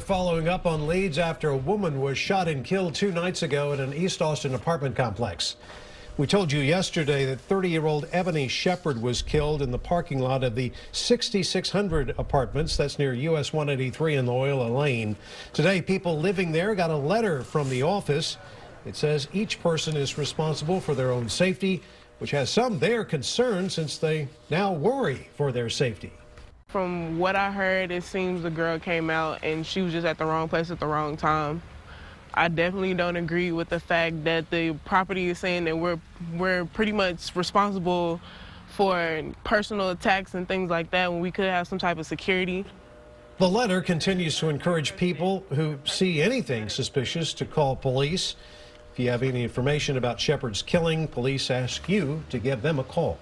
Following up on leads after a woman was shot and killed two nights ago at an East Austin apartment complex. We told you yesterday that 30 year old Ebony Shepard was killed in the parking lot of the 6600 apartments. That's near US 183 in Loyola Lane. Today, people living there got a letter from the office. It says each person is responsible for their own safety, which has some there concerned since they now worry for their safety. From what I heard, it seems the girl came out and she was just at the wrong place at the wrong time. I definitely don't agree with the fact that the property is saying that we're we're pretty much responsible for personal attacks and things like that when we could have some type of security. The letter continues to encourage people who see anything suspicious to call police. If you have any information about Shepard's killing, police ask you to give them a call.